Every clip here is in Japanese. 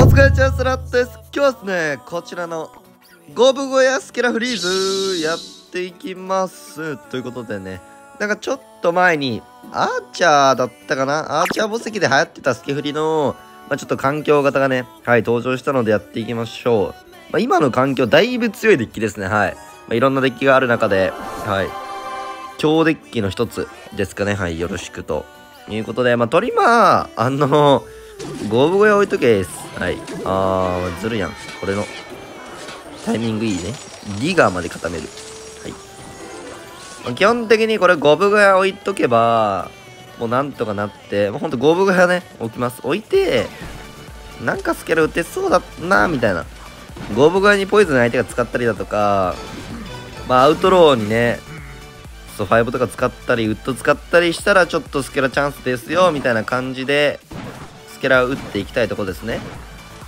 お疲れちゃんスラットです。今日はですねこちらのゴブゴヤスケラフリーズやっていきます。ということでねなんかちょっと前にアーチャーだったかな？アーチャー墓石で流行ってたスケフリの、まあ、ちょっと環境型がねはい登場したのでやっていきましょう、まあ、今の環境だいぶ強いデッキですね。はい、まあ、いろんなデッキがある中ではい。強デッキの一つですかね。はいよろしくと。いうことでまあトリマーあのゴブゴヤ置いとけ。はい。あー、ずるやん。これの、タイミングいいね。ギガまで固める。はい。基本的にこれゴブゴヤ置いとけば、もうなんとかなって、もうほんとゴブゴヤね、置きます。置いて、なんかスケル打てそうだな、みたいな。ゴブゴヤにポイズン相手が使ったりだとか、まあアウトローにね、そう、5とか使ったり、ウッド使ったりしたら、ちょっとスケラチャンスですよ、みたいな感じで、スケラ打っていきたいとこですね。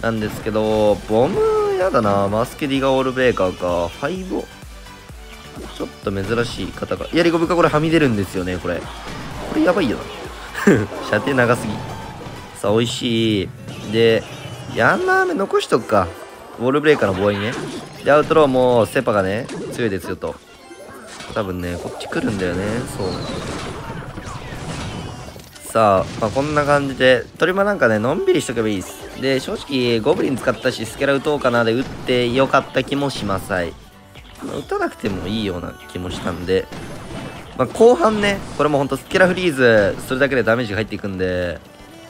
なんですけど、ボムやだな。マスケディガオールブレーカーか。ファイボ。ちょっと珍しい方が。やりゴブかこれはみ出るんですよね、これ。これやばいよな。射程長すぎ。さあ、美味しい。で、ヤンナーメ残しとくか。ウォールブレーカーの防衛ね。で、アウトローもセパがね、強いですよと。多分ね、こっち来るんだよね。そう。さあ、まあ、こんな感じで、トリマなんかね、のんびりしとけばいいです。で、正直、ゴブリン使ったし、スケラ打とうかなで打ってよかった気もします。はい。打たなくてもいいような気もしたんで、まあ、後半ね、これもほんとスケラフリーズするだけでダメージが入っていくんで、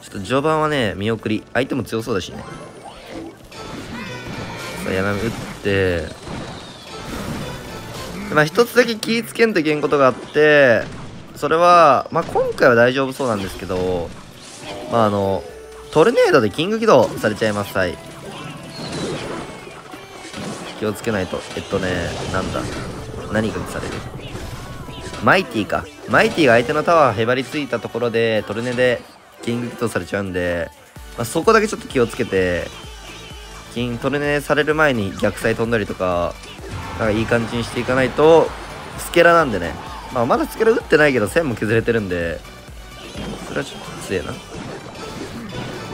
ちょっと序盤はね、見送り。相手も強そうだしね。さあ、柳打って、まあ、一つだけ気ぃつけんといけんことがあって、それは、まあ、今回は大丈夫そうなんですけど、まあ、あの、トルネードでキング起動されちゃいます。はい。気をつけないと。えっとね、なんだ。何がされる？マイティか。マイティが相手のタワーへばりついたところで、トルネでキング起動されちゃうんで、まあ、そこだけちょっと気をつけて、キントルネされる前に逆サイ飛んだりとか、なんかいい感じにしていかないと、スケラなんでね、まあ、まだ力打ってないけど線も削れてるんでそれはちょっと強いな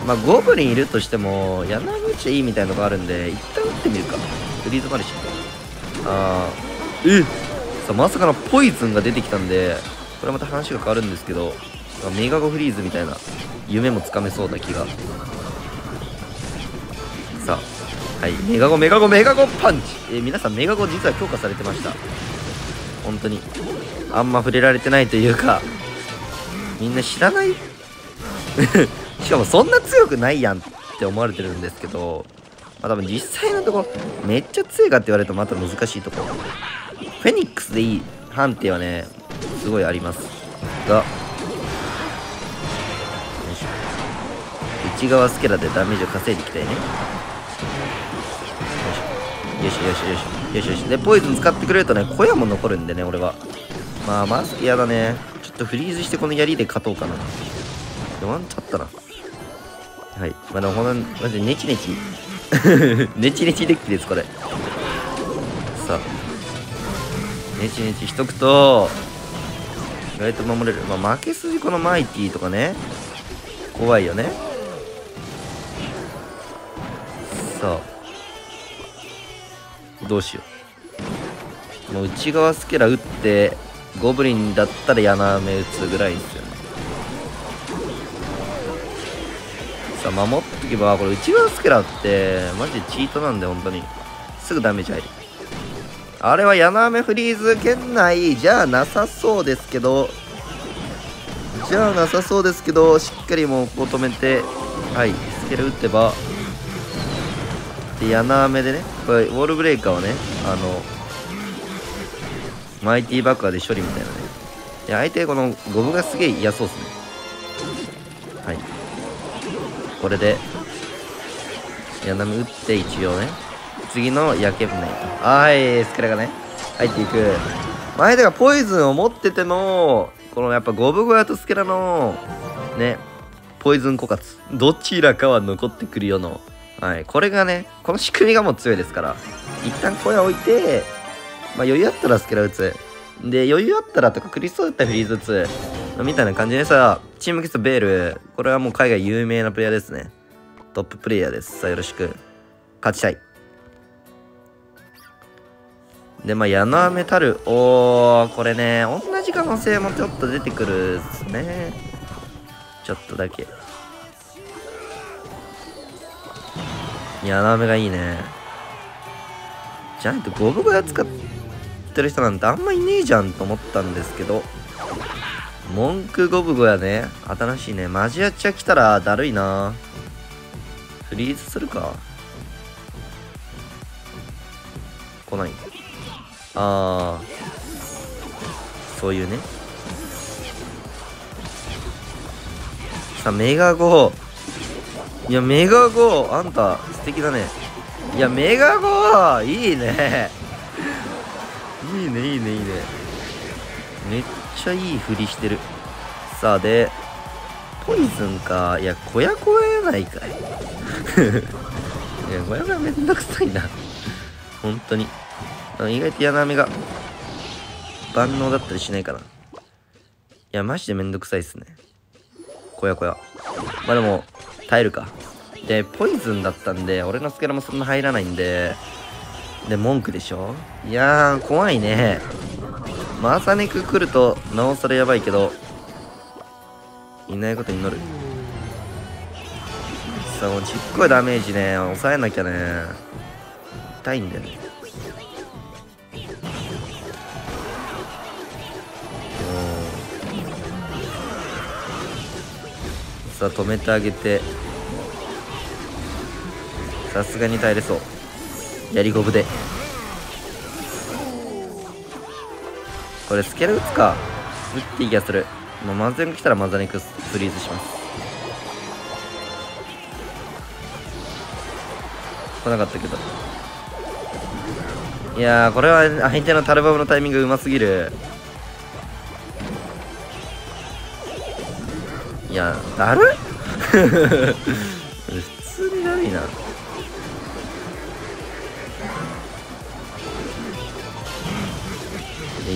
まあゴブリンいるとしても柳口いいみたいなのがあるんで一旦打ってみるか。フリーズマルシああえさあまさかのポイズンが出てきたんでこれまた話が変わるんですけどメガゴフリーズみたいな夢もつかめそうな気が。さあはい。メガゴメガゴメガゴパンチ。えー、皆さんメガゴ実は強化されてました。本当に。あんま触れられてないというか。みんな知らない？しかもそんな強くないやんって思われてるんですけどまあ多分実際のところめっちゃ強いかって言われるとまた難しいところ。フェニックスでいい判定はねすごいありますが。内側スケラでダメージを稼いでいきたいね。よしよしよしよしよしでポイズン使ってくれるとね小屋も残るんでね俺は。まあまず嫌だね。ちょっとフリーズしてこの槍で勝とうかな。ワンチャったな。はい。まあでもほんとマジでネチネチ。ネチネチデッキですこれ。さあ。ネチネチしとくと意外と守れる。まあ負け筋このマイティとかね。怖いよね。さあ。どうしよう。もう内側スケラ打ってゴブリンだったら柳目打つぐらいですよね。さ守っておけばこれ内側スケラってマジでチートなんで本当にすぐダメージ入るあれは柳目フリーズ圏内じゃあなさそうですけどじゃあなさそうですけどしっかりもうこう止めてはいスケラ打ってばで柳目でねこれウォールブレーカーをねあのマイティーバッカーで処理みたいなね。いや、相手このゴブがすげえ嫌そうっすね。これで、柳打って一応ね。次の焼け船はい、スクラがね、入っていく。相手がポイズンを持ってても、このやっぱゴブゴヤとスケラの、ね、ポイズン枯渇。どちらかは残ってくるよの。はい。これがね、この仕組みがもう強いですから。一旦小屋置いて、まあ余裕あったらスケラ打つ。で、余裕あったらとかクリスト打ったらフリーズ打つ。みたいな感じでさ、チームキストベール、これはもう海外有名なプレイヤーですね。トッププレイヤーです。さあよろしく。勝ちたい。でまあ矢の雨たる。おーこれね同じ可能性もちょっと出てくるっすね。ちょっとだけ。矢の雨がいいね。ジャイアントゴブ小屋使ってる人なんてあんまいねえじゃんと思ったんですけど。文句ゴブ小屋ね。新しいね。マジアチャ来たらだるいな。フリーズするか。来ない。ああそういうね。さあメガゴいやメガゴあんた素敵だね。いやメガゴいいね。いいねいいねいいね。めっちゃいいふりしてる。さあでポイズンか。いや小屋小屋やないかい。いや小屋がめんどくさいな。本当に。意外と柳雨が万能だったりしないかないやマジでめんどくさいっすね。小屋小屋まあでも耐えるか。でポイズンだったんで俺のスケラもそんな入らないんで。で文句でしょ？いやー怖いね。マサネク来るとなおさらやばいけどいないことに乗る。さあもうちっこいダメージね。抑えなきゃね。痛いんだよね。さあ止めてあげて。さすがに耐えれそう。やりゴブで。これスケル打つか。打っていい気がする。もうマゼンが来たらマザネクフリーズします。来なかったけど。いやこれは相手のタルバブのタイミングうますぎる。いやだる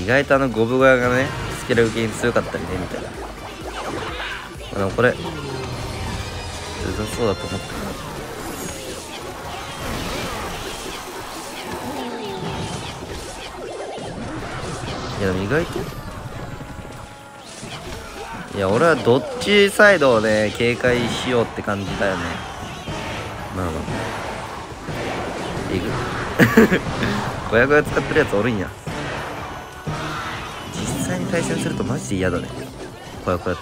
意外とあのゴブ小屋がねスケル受けに強かったりねみたいな、あ、でもこれうざそうだと思ったいやでも意外と？いや俺はどっちサイドをね警戒しようって感じだよね。まあまあ。えぐ500円使ってるやつおるんや。対戦するとマジで嫌だね。こうやって。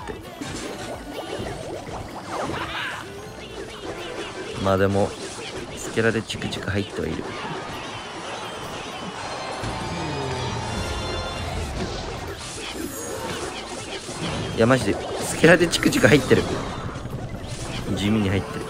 まあでもスケラでチクチク入ってはいる。いやマジでスケラでチクチク入ってる。地味に入ってる。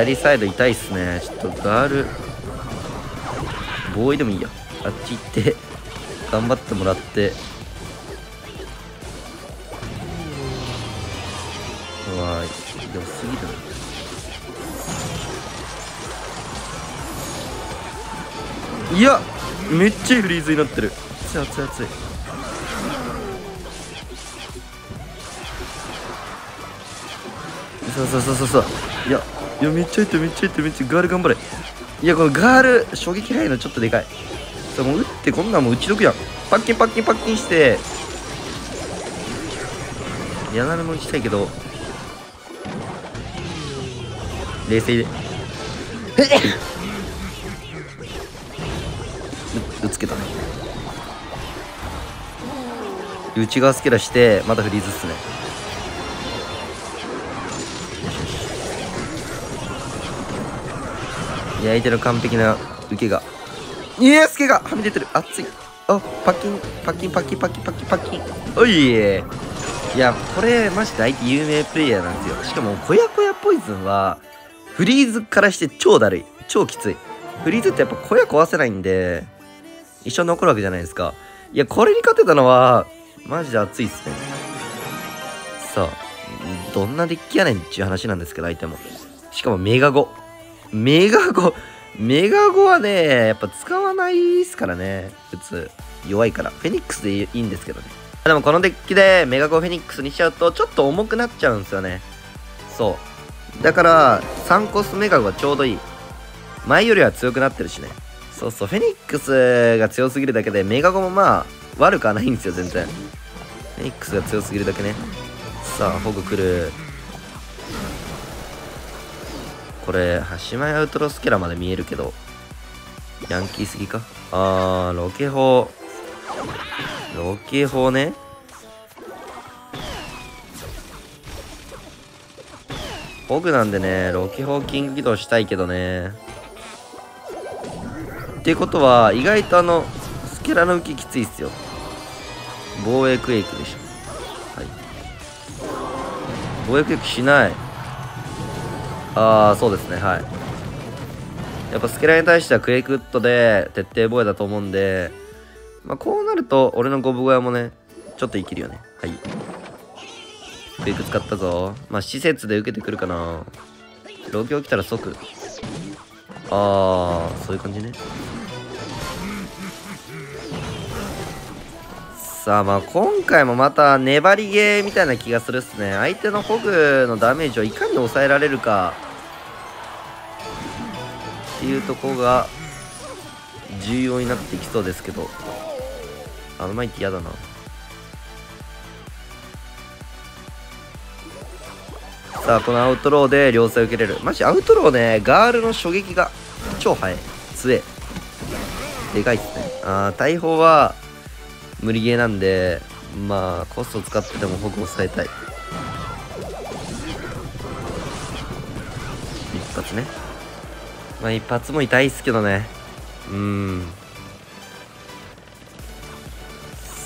左サイド痛いっすね。ちょっとガール。ボーイでもいいや。あっち行って頑張ってもらって。うわ良すぎるないやめっちゃいいフリーズになってる。熱い熱い熱い。そうそうそうそうそう。いやいやめっちゃ痛いめっちゃ痛いめっちゃガール頑張れ。いやこのガール衝撃速いのちょっとでかい。そもう打ってこんなんもう打ち得やん。パッキンパッキンパッキンして。やなめも打ちたいけど。冷静で。う打つけどね。内側スケラしてまたフリーズっすね。相手の完璧な受けが。いやスケが。はみ出てる。熱い。あパキン。パキンパキンパキンパキンパキン。おいえ。いやこれマジで相手有名プレイヤーなんですよ。しかもコヤコヤポイズンはフリーズからして超だるい。超きつい。フリーズってやっぱ小屋壊せないんで一生残るわけじゃないですか。いやこれに勝てたのはマジで熱いっすね。さあどんなデッキやねんっていう話なんですけど相手も。しかもメガゴ。メガゴメガゴはねやっぱ使わないっすからね。普通弱いから。フェニックスでいいんですけどね。でもこのデッキでメガゴフェニックスにしちゃうとちょっと重くなっちゃうんですよね。そう。だから3コスメガゴがちょうどいい。前よりは強くなってるしね。そうそう。フェニックスが強すぎるだけでメガゴもまあ悪くはないんですよ全然。フェニックスが強すぎるだけね。さあホグ来る。これ端前アウトロスケラまで見えるけどヤンキーすぎか？あーロケ砲ロケ砲ね。ホグなんでねロケ砲キング起動したいけどね。っていうことは意外とあのスケラの浮ききついっすよ。防衛クエイクでしょ。はい。防衛クエイクしない。ああそうですねはい。やっぱスケラに対してはクエイクウッドで徹底防衛だと思うんでまあこうなると俺のゴブ小屋もねちょっと生きるよね。はい。クエイク使ったぞ。まあ施設で受けてくるかな。老境来たら即。ああそういう感じね。さあまあ今回もまた粘りゲーみたいな気がするっすね。相手のホグのダメージをいかに抑えられるか。ていうとこが重要になってきそうですけどあのマイティ嫌だな。さあこのアウトローで両サ受けれる。マジアウトローねガールの初撃が超速い。強え。でかいっすね。ああ大砲は無理ゲーなんでまあコスト使ってでもホグを抑えたい。まあ一発も痛いっすけどね。うん。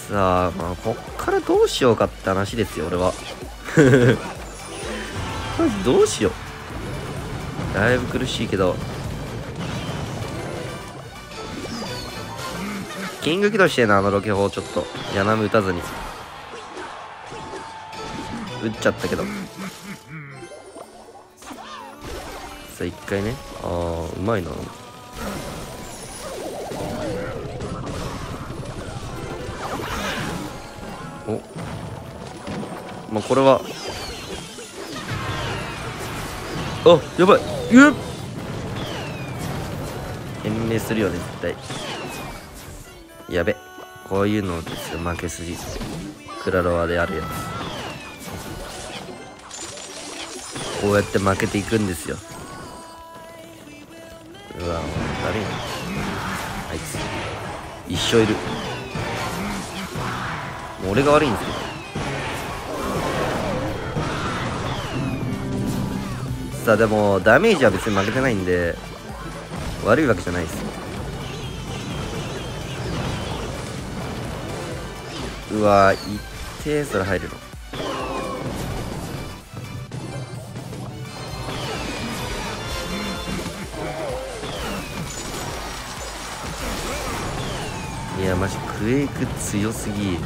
さあまあこっからどうしようかって話ですよ俺は。どうしよう。だいぶ苦しいけど。キング起動してなあのロケ砲ちょっと。ヤナム打たずに。打っちゃったけど。さあ一回ね。ああうまいな。お。まあこれは。あやばい。うっ。延命するよね絶対。やべ。こういうのですよ。負け筋。クラロワであるやつ。こうやって負けていくんですよ。生いる。俺が悪いんですけど。さあでもダメージは別に負けてないんで悪いわけじゃないです。うわ一定それ入るのいやマジクエイク強すぎ。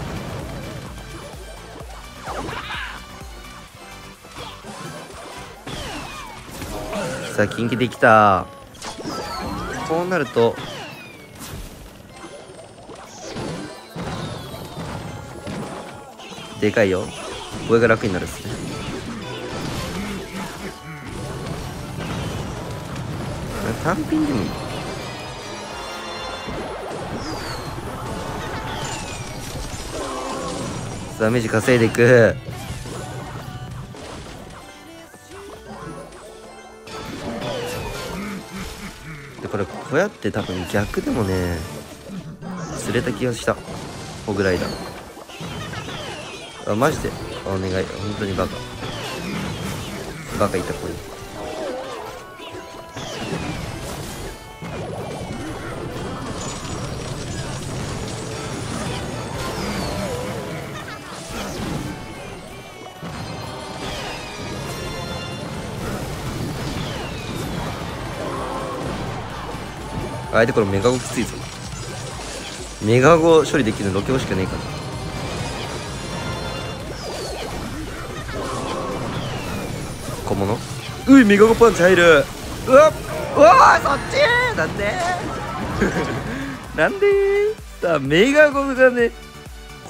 さあ近畿できた。こうなると。でかいよ。これが楽になるっすね。単品でもいい。ダメージ稼いでいく。でこれこうやって多分逆でもね釣れた気がした。ホグライダーあマジで。お願い。本当にバカ。バカいたこい相手これメガゴきついぞ。メガゴ処理できるのロケオしかねえからういメガゴパンチ入るうわうわそっち？なんで？なんで？さあメガゴがね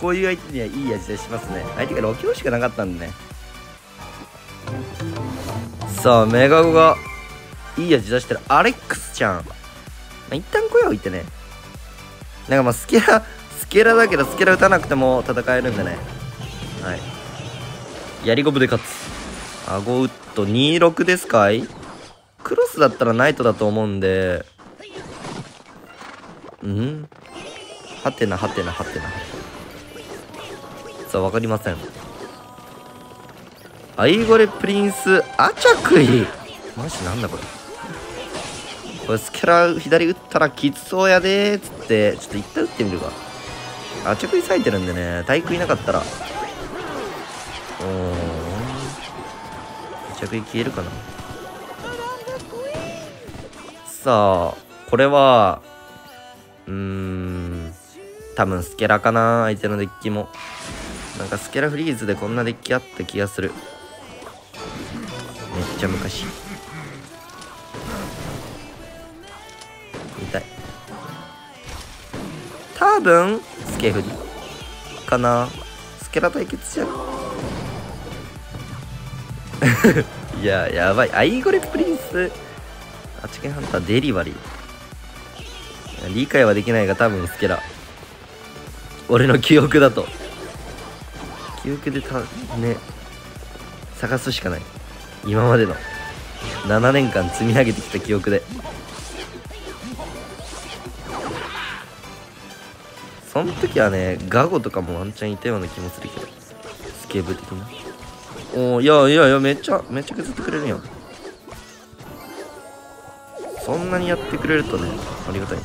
こういう相手にはいい味でしますね。相手が6強しかなかったんでね。さあメガゴがいい味出してるアレックスちゃん、まあ、一旦声を置いてね。なんかまあスケラスケラだけどスケラ打たなくても戦えるんでね。はい。やりゴブで勝つ。アゴウッド26ですかい？クロスだったらナイトだと思うんで。うん？はてなはてなはてな。さあ分かりません。アイゴレプリンスアチャクイ。マジなんだこれ。これスキャラ左打ったらきつそうやでーっつってちょっと一旦打ってみるか。アチャクイ咲いてるんでね体育いなかったら。おー。アチャクイ消えるかな。さあこれはうーん多分スケラかな相手のデッキも。なんかスケラフリーズでこんなデッキあった気がする。めっちゃ昔。多分スケフリ。かな。スケラ対決じゃん。いややばい。アイゴレプリンス。あチキンハンターデリバリー。理解はできないが多分スケラ。俺の記憶だと。記憶でたね探すしかない。今までの。7年間積み上げてきた記憶で。その時はねガゴとかもワンチャンいたような気もするけどスケーブ的な。おおいやいやいやめっちゃめっちゃ削ってくれるやん。そんなにやってくれるとねありがたい。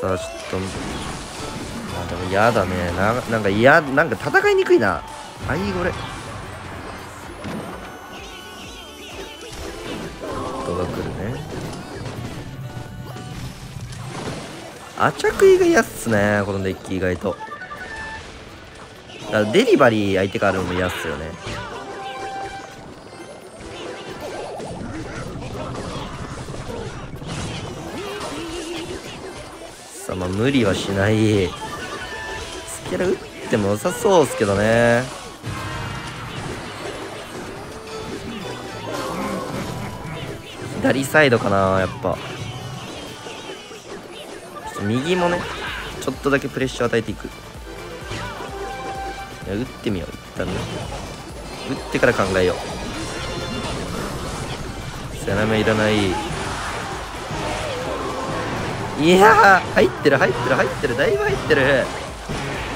さあちょっとまあでも嫌だね。ななんか嫌なんか戦いにくいな。あいこれ。アチャクイが嫌っすねこのデッキ意外と。だデリバリー相手からも嫌っすよね。さあまあ無理はしない。スキャラ打っても良さそうっすけどね。左サイドかなやっぱ。右もねちょっとだけプレッシャー与えていく。いや打ってみよう一旦ね。打ってから考えよう。背中いらない。いや入ってる入ってる入ってる。だいぶ入ってる。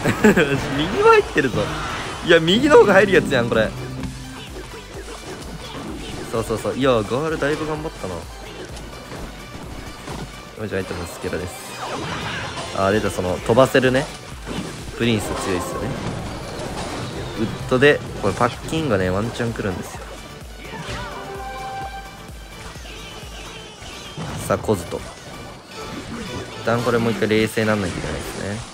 右も入ってるぞ。いや右の方が入るやつやんこれ。そうそうそう。いやガールだいぶ頑張ったな。じゃあアイテムスケラです。あー出たその飛ばせるね。プリンス強いっすよね。ウッドでこれパッキンがねワンチャン来るんですよ。さあコズと。一旦これもう一回冷静になんないといけないですね。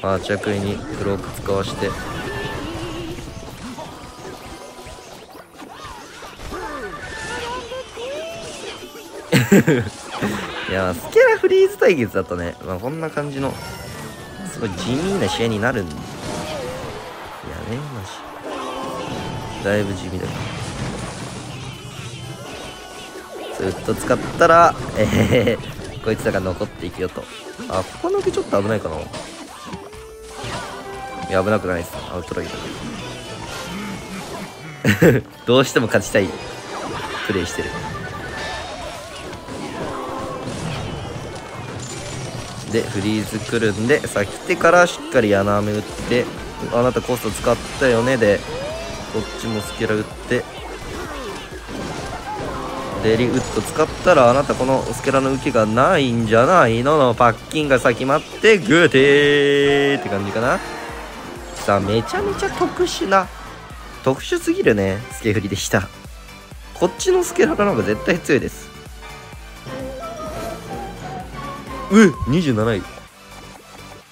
アーチャークイにフローク使わして。いやスケラフリーズ対決だとね、まあ、こんな感じのすごい地味な試合になるんいやねマジだいぶ地味だよずっと使ったらえー、こいつらが残っていくよと。あここのけちょっと危ないかな。いや危なくないですアウトライド どうしても勝ちたいプレイしてる。でフリーズ来るんでさあ来てからしっかり穴雨打ってあなたコスト使ったよねでこっちもスキラ打って。デリウッド使ったらあなたこのスケラの受けがないんじゃないの？のパッキンが先待ってグーテーって感じかな。さあめちゃめちゃ特殊な特殊すぎるねスケフリでした。こっちのスケラの方が絶対強いです。う27位。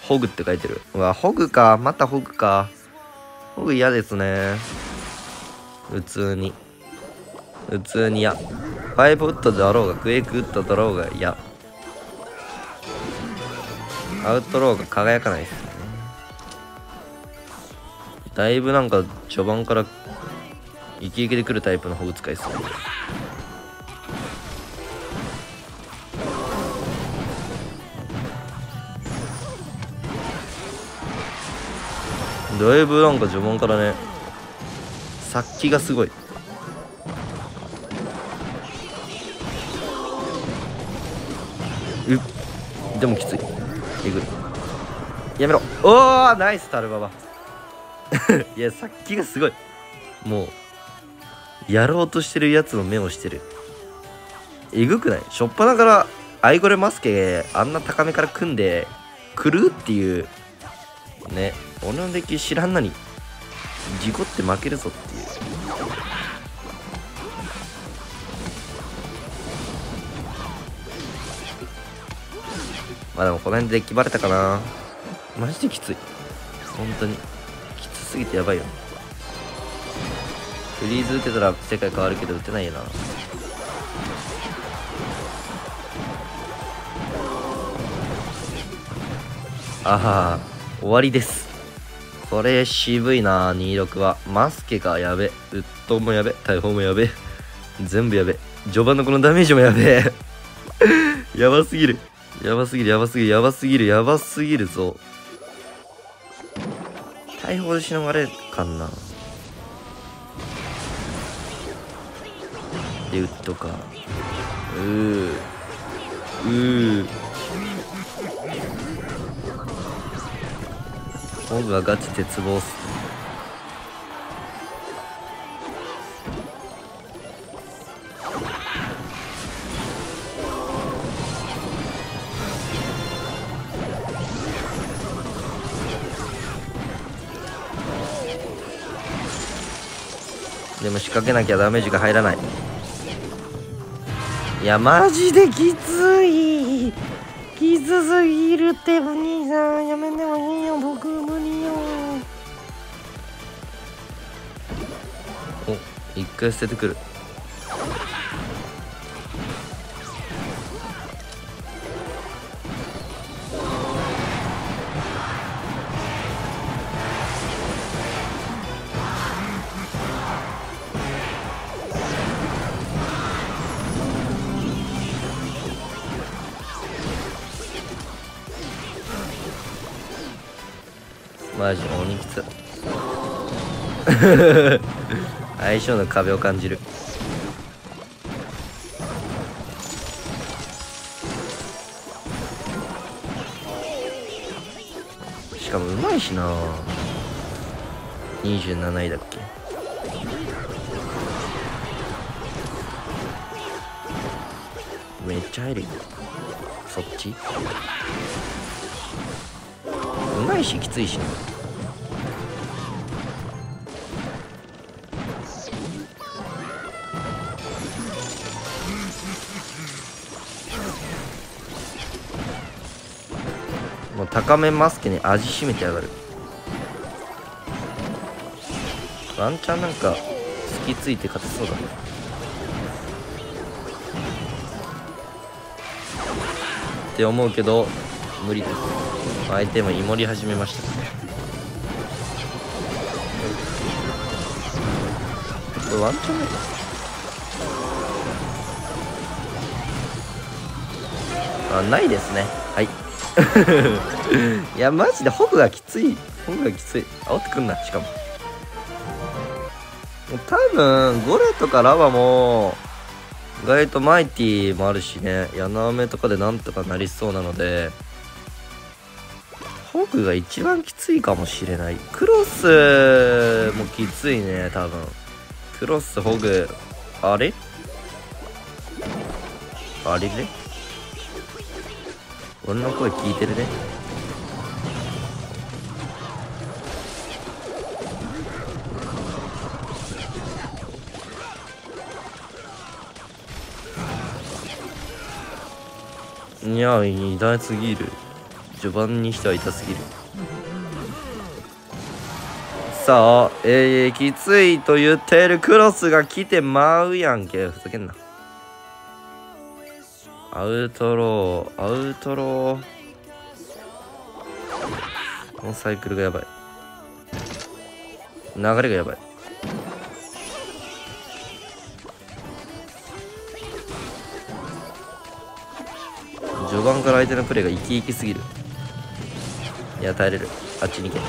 ホグって書いてる。うわホグか。またホグか。ホグ嫌ですね。普通に。普通に嫌。ファイブウッドだろうがクエイクウッドだろうが嫌。アウトローが輝かないですね。だいぶなんか序盤からイケイケで来るタイプのホグ使いですね。だいぶなんか序盤からね殺気がすごい。でもきつい。えぐい。やめろ。おおナイスタルババ。いや殺気がすごい。もうやろうとしてるやつの目をしてる。えぐくない？しょっぱなからアイゴレマスケあんな高めから組んで来るっていう。ね。俺のデッキ知らんのに事故って負けるぞっていう。まあでもこの辺でデッキバレたかな。マジできつい。本当に。きつすぎてやばいよ。フリーズ打てたら世界変わるけど打てないよな。ああ終わりです。これ渋いな26は。マスケがやべ。ウッドもやべ。大砲もやべ。全部やべ。序盤のこのダメージもやべ。やばすぎる。やばすぎる。やばすぎる。やばすぎる。やばすぎるぞ。大砲でしのがれるかな。でウッドか。うー。うー。僕がガチ絶望っす。でも仕掛けなきゃダメージが入らない。いやマジできつい。きつすぎるってお兄さんやめてもいいよ僕無理よ。お一回捨ててくる。相性の壁を感じる。しかもうまいしな。27位だっけ。めっちゃ入るよ。そっち。うまいしきついしね高めマスケに味しめてやがる。ワンチャンなんか突きついて勝てそうだね。って思うけど無理です相手もイモり始めました。これワンチャンないかあないですね。はい。いやマジでホグがきつい。ホグがきつい。煽ってくんなしかも。多分ゴレとかラバも意外とマイティもあるしね。柳雨とかでなんとかなりそうなのでホグが一番きついかもしれない。クロスもきついね多分。クロスホグあれ？あれね俺の声聞いてるね。いや偉大すぎる。序盤にしては痛すぎる。さあえー、きついと言っているクロスが来てまうやんけ。ふざけんな。アウトローアウトロー。このサイクルがやばい。流れがやばい。序盤から相手のプレーが生き生きすぎる。いや耐えれる。あっちに行け。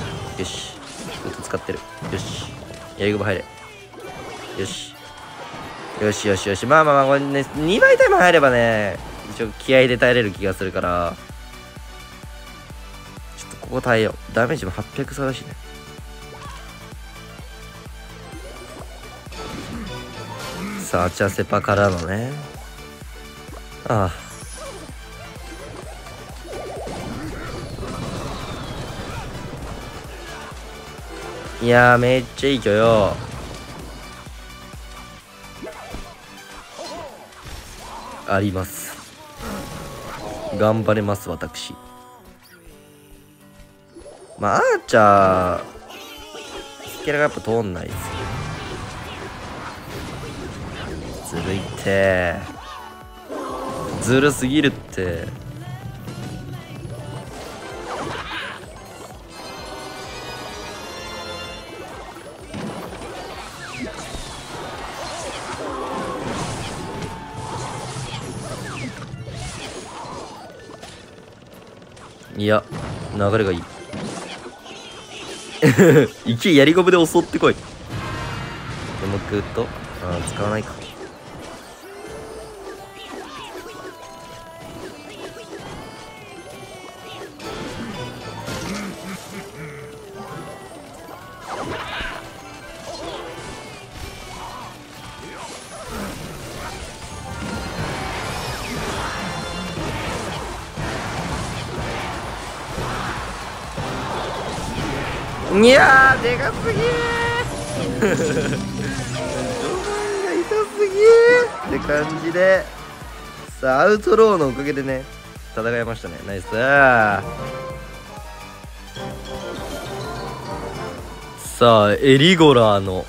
よし。ウッド使ってる。よし。やりごば入れ。よし。よしよしよし。まあまあまあこれね2倍タイム入ればね一応気合で耐えれる気がするからちょっとここ耐えよう。ダメージも800差だしね。さあチャセパからのね。ああ。いやーめっちゃいい許容。あります。頑張れます私。まあアーチャースケラがやっぱ通んないですずるいて。ずるすぎるって。いや流れがいい。一気やりゴムで襲ってこい。でもグッとあ使わないか。いやーでかすぎー。序盤が痛すぎー。って感じでさあアウトローのおかげでね戦いましたね。ナイス。さあエリゴラーの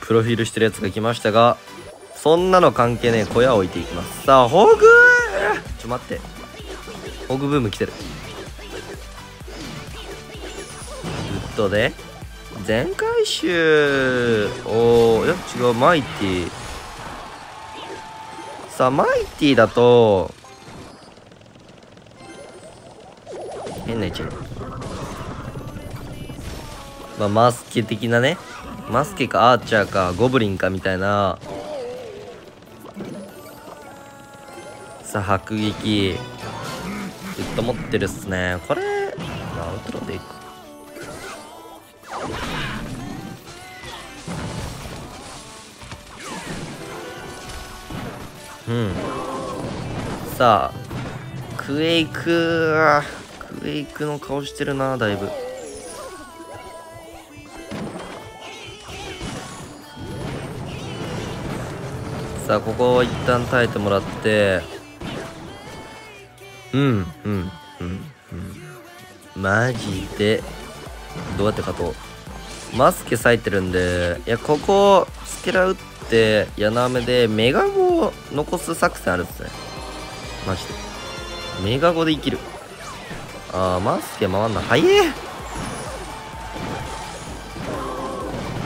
プロフィールしてるやつが来ましたがそんなの関係ねえ。小屋置いていきます。さあホグー!ちょ待って。ホグブーム来てる。トで全回収おおいや違うマイティさあマイティだと変な位置まあマスケ的なね。マスケかアーチャーかゴブリンかみたいな。さあ迫撃。ずっと持ってるっすね。これアウトロでいくうん。さあクエイククエイクの顔してるなだいぶ。さあここを一旦耐えてもらって。うんうんうんうん。マジで。どうやって勝とう。マスケ咲いてるんでいやここスケラ打って柳雨でメガゴ残す作戦あるっすね。マジで。メガゴで生きる。あーマスケ回んな。早え。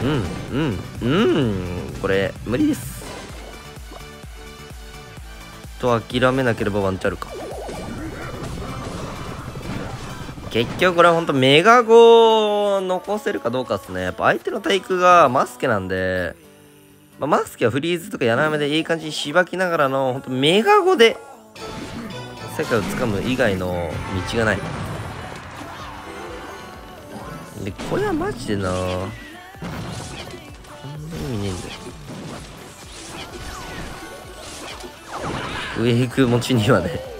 うんうんうん。これ無理です。と諦めなければワンチャンあるか。結局これは本当メガゴを残せるかどうかっすね。やっぱ相手の体育がマスケなんで。まあ、マスケはフリーズとか柳雨でいい感じにしばきながらの本当メガゴで世界をつかむ以外の道がない。でこれはマジでなそんな意味ねえんだよ。上行く持ちにはね。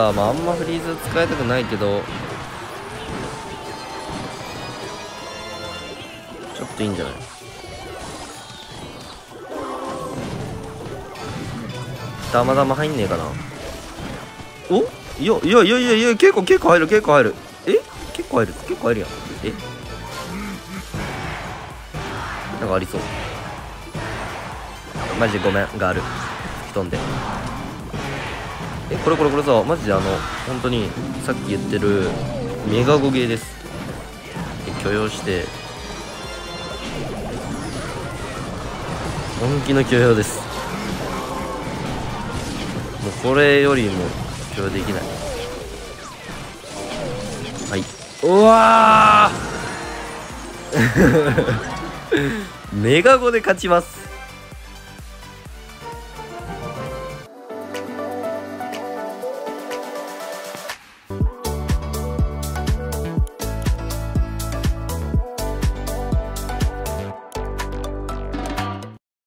さ、まあ、あんまフリーズ使いたくないけどちょっといいんじゃない？ダマダマ入んねえかな。お？いやいやいやいやいや結構結構入る結構入る。え？結構入る結構入るやん。え？なんかありそう。マジごめんがある吹き飛んで。えこれこれこれさマジであの本当にさっき言ってるメガゴゲーです。許容して本気の許容です。もうこれよりも許容できない。はい。うわ メガゴで勝ちます。